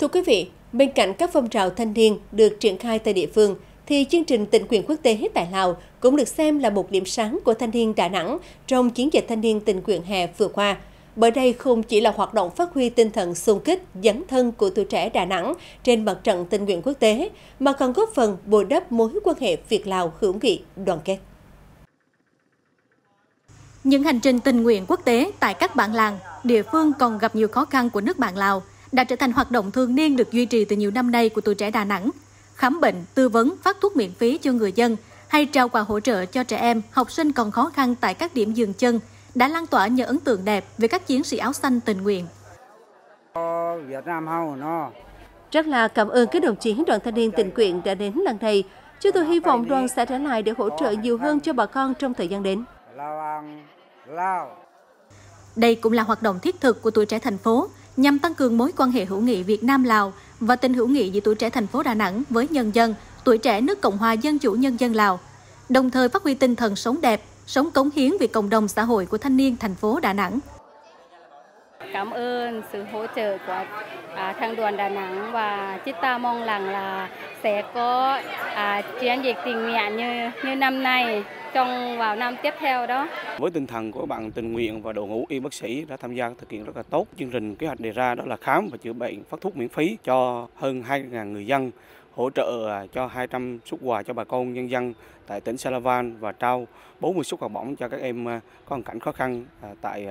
Thưa quý vị, bên cạnh các phong trào thanh niên được triển khai tại địa phương, thì chương trình tình nguyện quốc tế tại Lào cũng được xem là một điểm sáng của thanh niên Đà Nẵng trong chiến dịch thanh niên tình nguyện hè vừa qua. Bởi đây không chỉ là hoạt động phát huy tinh thần xung kích, dấn thân của tuổi trẻ Đà Nẵng trên mặt trận tình nguyện quốc tế, mà còn góp phần bồi đắp mối quan hệ Việt-Lào hữu nghị, đoàn kết. Những hành trình tình nguyện quốc tế tại các bản làng, địa phương còn gặp nhiều khó khăn của nước bạn Lào đã trở thành hoạt động thường niên được duy trì từ nhiều năm nay của tuổi trẻ Đà Nẵng. Khám bệnh, tư vấn, phát thuốc miễn phí cho người dân hay trao quà hỗ trợ cho trẻ em, học sinh còn khó khăn tại các điểm dừng chân đã lan tỏa những ấn tượng đẹp về các chiến sĩ áo xanh tình nguyện. Rất là cảm ơn các đồng chí đoàn thanh niên tình nguyện đã đến lần này. Chúng tôi hy vọng đoàn sẽ trở lại để hỗ trợ nhiều hơn cho bà con trong thời gian đến. Đây cũng là hoạt động thiết thực của tuổi trẻ thành phố nhằm tăng cường mối quan hệ hữu nghị Việt Nam-Lào và tình hữu nghị giữa tuổi trẻ thành phố Đà Nẵng với nhân dân, tuổi trẻ nước Cộng hòa Dân chủ Nhân dân Lào, đồng thời phát huy tinh thần sống đẹp, sống cống hiến vì cộng đồng xã hội của thanh niên thành phố Đà Nẵng. Cảm ơn sự hỗ trợ của à, thang đoàn Đà Nẵng và chúng ta mong rằng là sẽ có à, chiến dịch tình nguyện như như năm nay trong vào năm tiếp theo đó. Với tinh thần của bạn tình nguyện và đội ngũ y bác sĩ đã tham gia thực hiện rất là tốt. Chương trình kế hoạch đề ra đó là khám và chữa bệnh, phát thuốc miễn phí cho hơn 2.000 người dân, hỗ trợ à, cho 200 suất quà cho bà con nhân dân tại tỉnh Salavan và trao 40 suất học bổng cho các em à, có hoàn cảnh khó khăn à, tại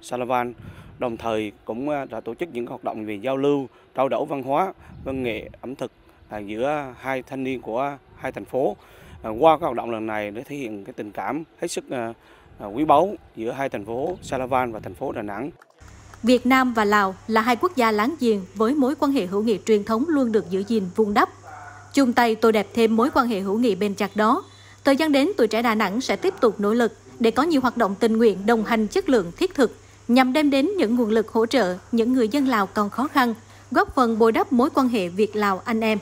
Salavan. Đồng thời cũng đã tổ chức những hoạt động về giao lưu, trao đổi văn hóa, văn nghệ, ẩm thực giữa hai thanh niên của hai thành phố. À, qua các hoạt động lần này để thể hiện cái tình cảm hết sức à, à, quý báu giữa hai thành phố Salavan và thành phố Đà Nẵng. Việt Nam và Lào là hai quốc gia láng giềng với mối quan hệ hữu nghị truyền thống luôn được giữ gìn vun đắp. Chung tay tô đẹp thêm mối quan hệ hữu nghị bền chặt đó. Thời gian đến, tuổi trẻ Đà Nẵng sẽ tiếp tục nỗ lực để có nhiều hoạt động tình nguyện đồng hành chất lượng thiết thực nhằm đem đến những nguồn lực hỗ trợ những người dân Lào còn khó khăn, góp phần bồi đắp mối quan hệ Việt-Lào anh em.